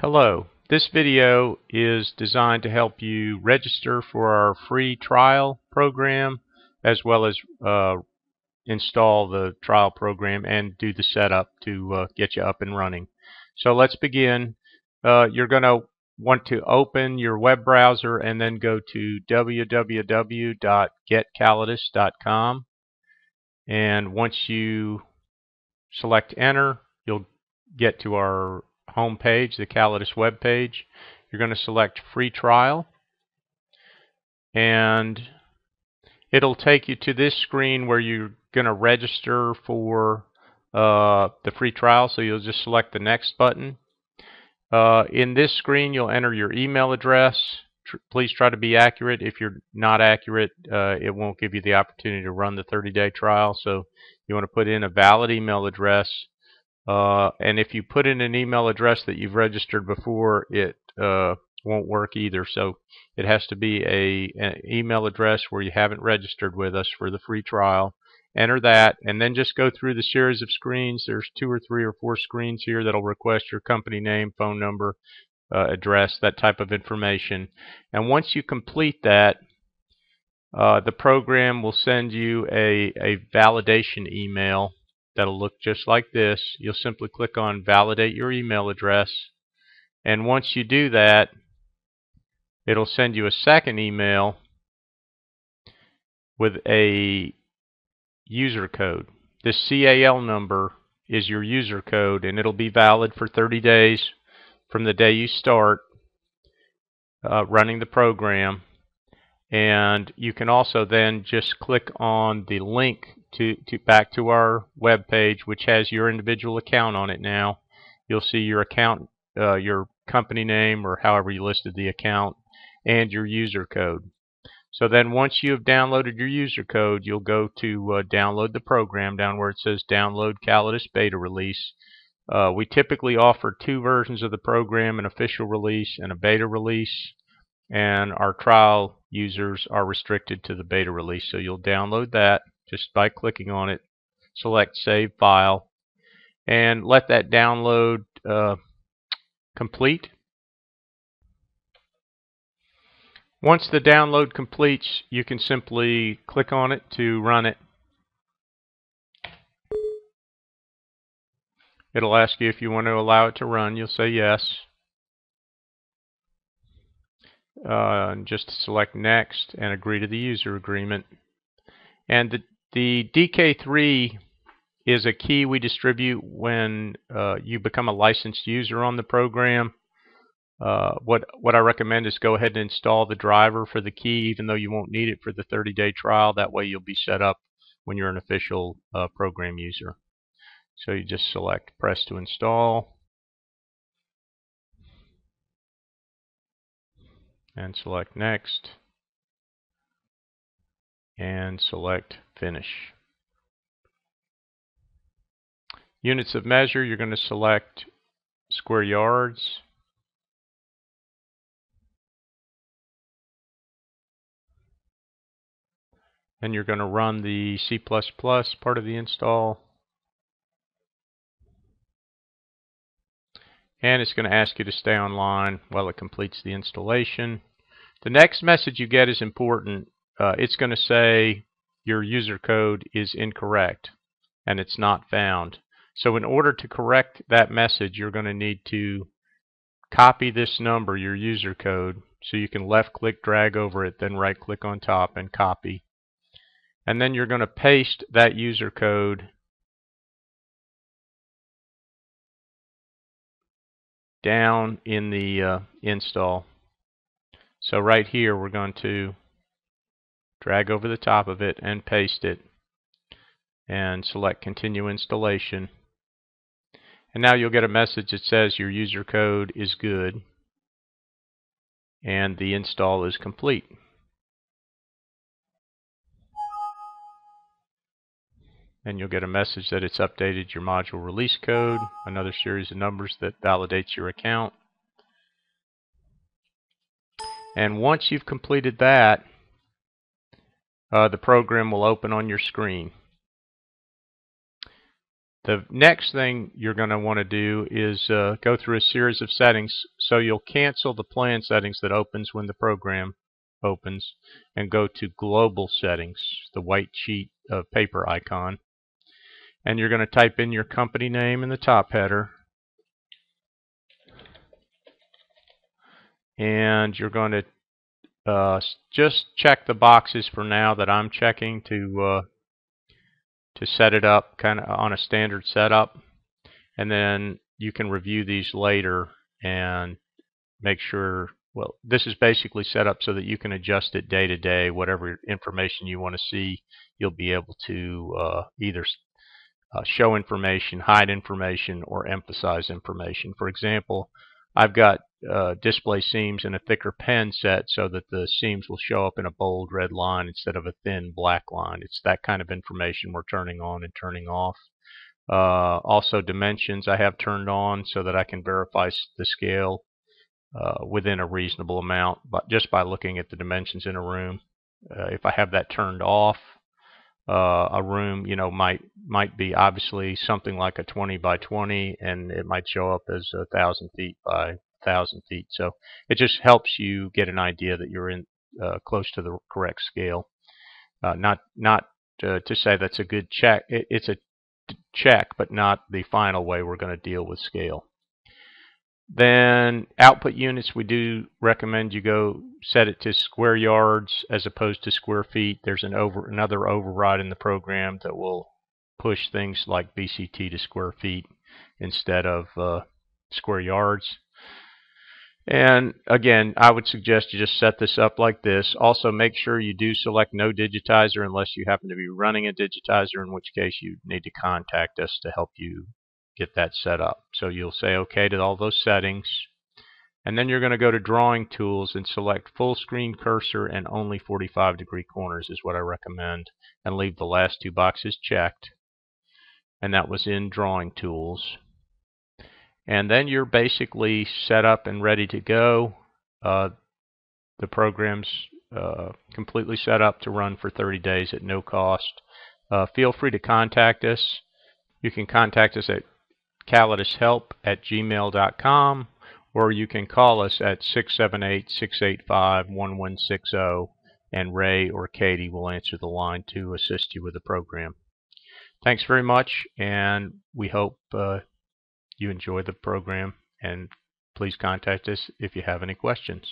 Hello, this video is designed to help you register for our free trial program as well as uh, install the trial program and do the setup to uh, get you up and running. So let's begin. Uh, you're going to want to open your web browser and then go to www.getcallidus.com and once you select enter you'll get to our home page, the Callidus web page. You're going to select free trial and it'll take you to this screen where you're going to register for uh, the free trial so you'll just select the next button. Uh, in this screen you'll enter your email address. Tr please try to be accurate. If you're not accurate uh, it won't give you the opportunity to run the 30-day trial so you want to put in a valid email address uh, and if you put in an email address that you've registered before, it uh, won't work either. So it has to be a an email address where you haven't registered with us for the free trial. Enter that, and then just go through the series of screens. There's two or three or four screens here that'll request your company name, phone number, uh, address, that type of information. And once you complete that, uh, the program will send you a, a validation email that'll look just like this. You'll simply click on validate your email address and once you do that it'll send you a second email with a user code. This CAL number is your user code and it'll be valid for 30 days from the day you start uh, running the program and you can also then just click on the link to, to back to our web page which has your individual account on it now. You'll see your account uh, your company name or however you listed the account and your user code. So then once you have downloaded your user code you'll go to uh, download the program down where it says download Callidus beta release. Uh, we typically offer two versions of the program an official release and a beta release and our trial users are restricted to the beta release. So you'll download that just by clicking on it. Select Save File and let that download uh, complete. Once the download completes, you can simply click on it to run it. It'll ask you if you want to allow it to run. You'll say yes. Uh, just select Next and agree to the user agreement. And the the DK3 is a key we distribute when uh, you become a licensed user on the program. Uh, what what I recommend is go ahead and install the driver for the key, even though you won't need it for the 30-day trial. That way, you'll be set up when you're an official uh, program user. So you just select press to install, and select next, and select finish. Units of measure, you're going to select square yards. And you're going to run the C++ part of the install. And it's going to ask you to stay online while it completes the installation. The next message you get is important. Uh, it's going to say your user code is incorrect and it's not found. So in order to correct that message, you're going to need to copy this number, your user code, so you can left click drag over it, then right click on top and copy. And then you're going to paste that user code down in the uh, install. So right here we're going to drag over the top of it and paste it and select continue installation and now you'll get a message that says your user code is good and the install is complete. And you'll get a message that it's updated your module release code, another series of numbers that validates your account. And once you've completed that, uh, the program will open on your screen. the next thing you're going to want to do is uh, go through a series of settings. So you'll cancel the plan settings that opens when the program opens and go to global settings the white sheet of paper icon. And you're going to type in your company name in the top header. And you're going to uh, just check the boxes for now that I'm checking to uh, to set it up kind of on a standard setup. And then you can review these later and make sure well this is basically set up so that you can adjust it day to day. Whatever information you want to see you'll be able to uh, either uh, show information hide information or emphasize information. For example I've got uh, display seams in a thicker pen set so that the seams will show up in a bold red line instead of a thin black line. It's that kind of information we're turning on and turning off. Uh, also dimensions I have turned on so that I can verify the scale uh, within a reasonable amount but just by looking at the dimensions in a room. Uh, if I have that turned off, uh, a room, you know, might might be obviously something like a 20 by 20, and it might show up as a thousand feet by thousand feet. So it just helps you get an idea that you're in uh, close to the correct scale. Uh, not not to say that's a good check. It, it's a check, but not the final way we're going to deal with scale. Then output units, we do recommend you go set it to square yards as opposed to square feet. There's an over another override in the program that will push things like VCT to square feet instead of uh, square yards. And again, I would suggest you just set this up like this. Also, make sure you do select no digitizer unless you happen to be running a digitizer, in which case you need to contact us to help you get that set up. So you'll say OK to all those settings. And then you're going to go to Drawing Tools and select Full Screen Cursor and only 45 degree corners is what I recommend. And leave the last two boxes checked. And that was in Drawing Tools. And then you're basically set up and ready to go. Uh, the program's uh, completely set up to run for 30 days at no cost. Uh, feel free to contact us. You can contact us at callidushelp at gmail.com or you can call us at 678-685-1160 and Ray or Katie will answer the line to assist you with the program. Thanks very much and we hope uh, you enjoy the program and please contact us if you have any questions.